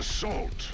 assault.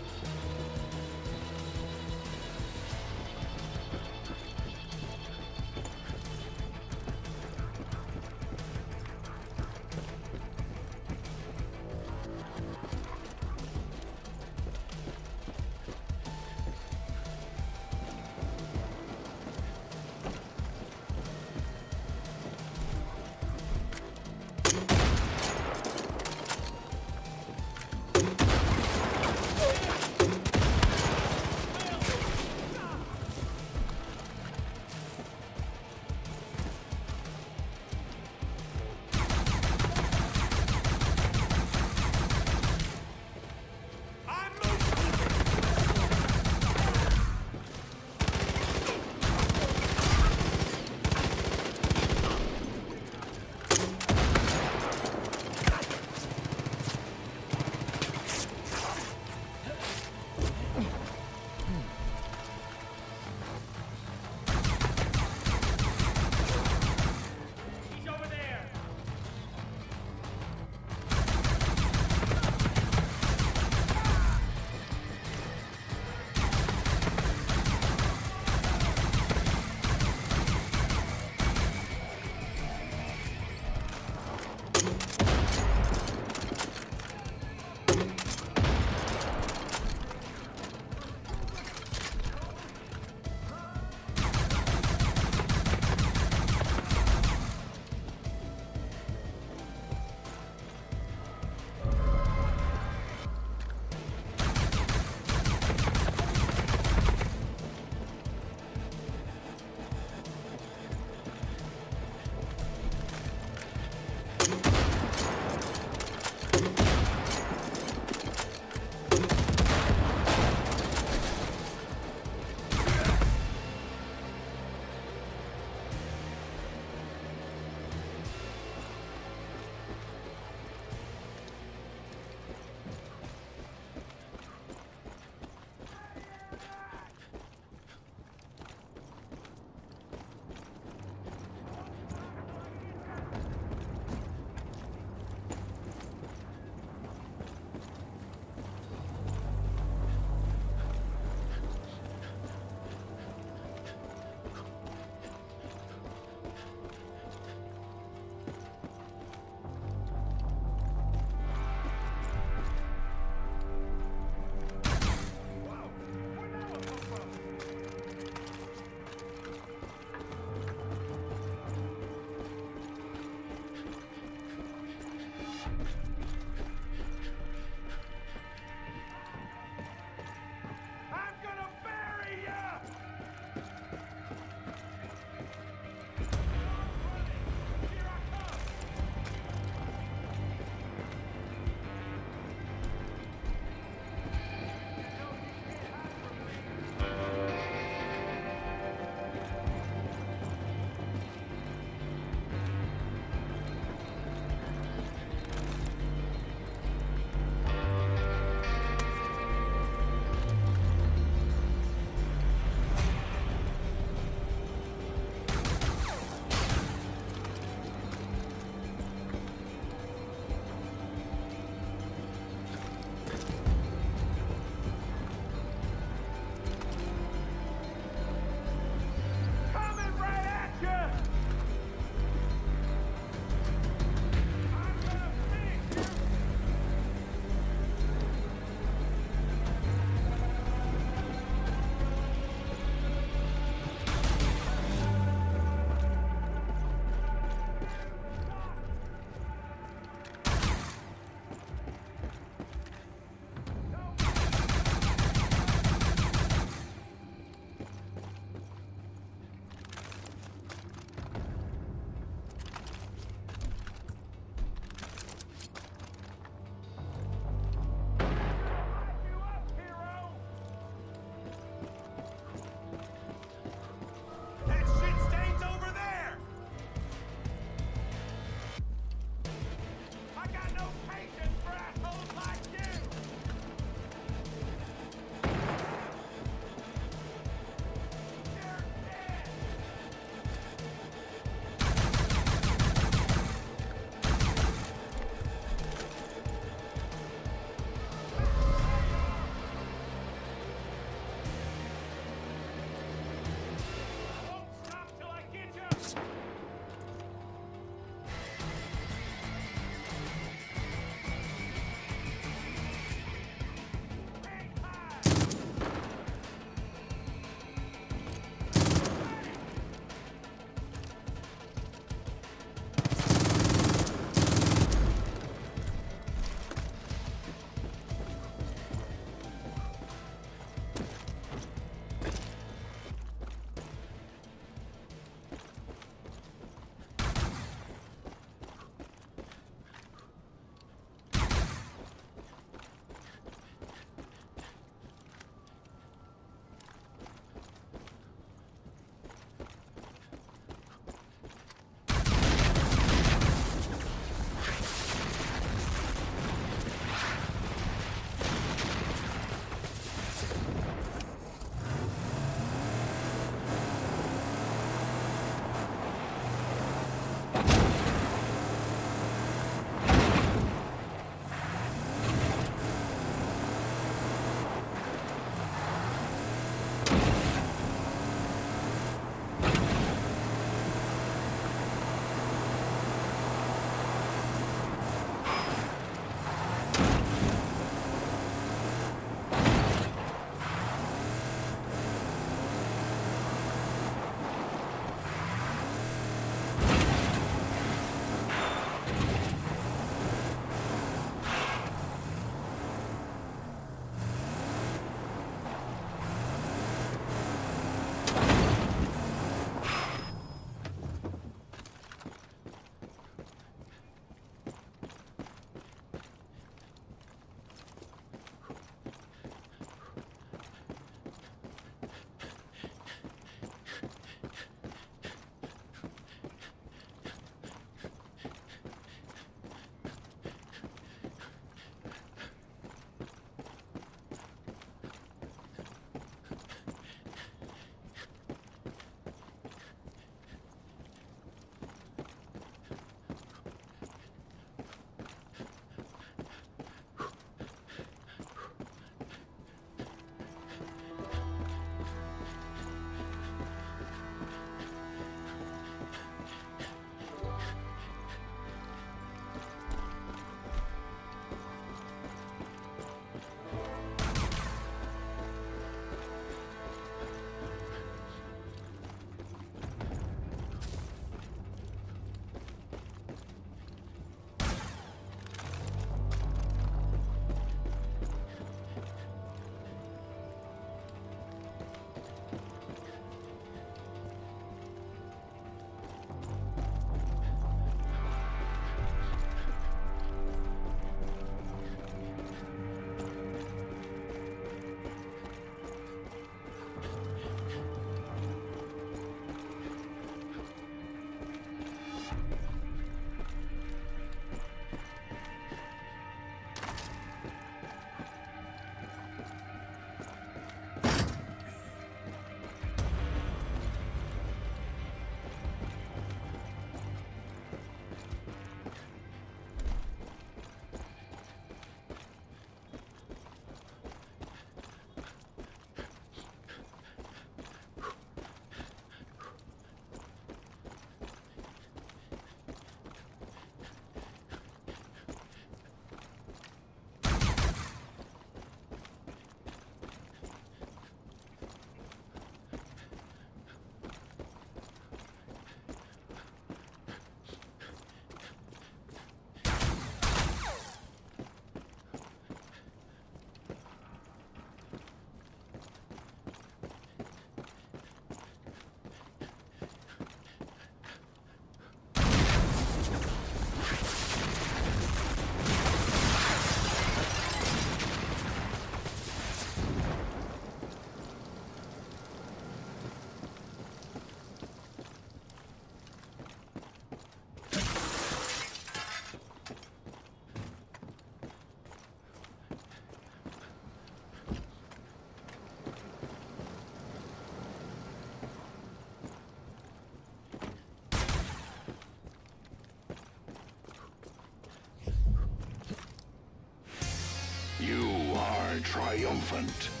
Triumphant.